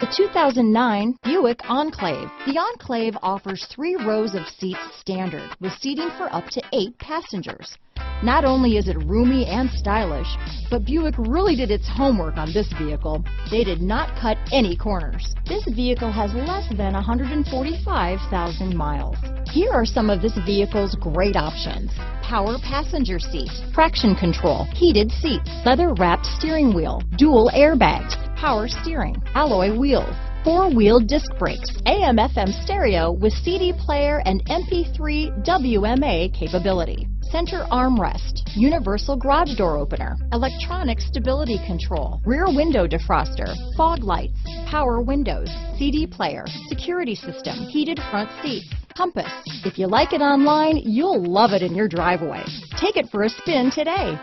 The 2009 Buick Enclave. The Enclave offers three rows of seats standard with seating for up to eight passengers. Not only is it roomy and stylish, but Buick really did its homework on this vehicle. They did not cut any corners. This vehicle has less than 145,000 miles. Here are some of this vehicle's great options. Power passenger seat, traction control, heated seats, leather wrapped steering wheel, dual airbags, power steering, alloy wheels, four-wheel disc brakes, AM FM stereo with CD player and MP3 WMA capability, center armrest, universal garage door opener, electronic stability control, rear window defroster, fog lights, power windows, CD player, security system, heated front seats, compass. If you like it online, you'll love it in your driveway. Take it for a spin today.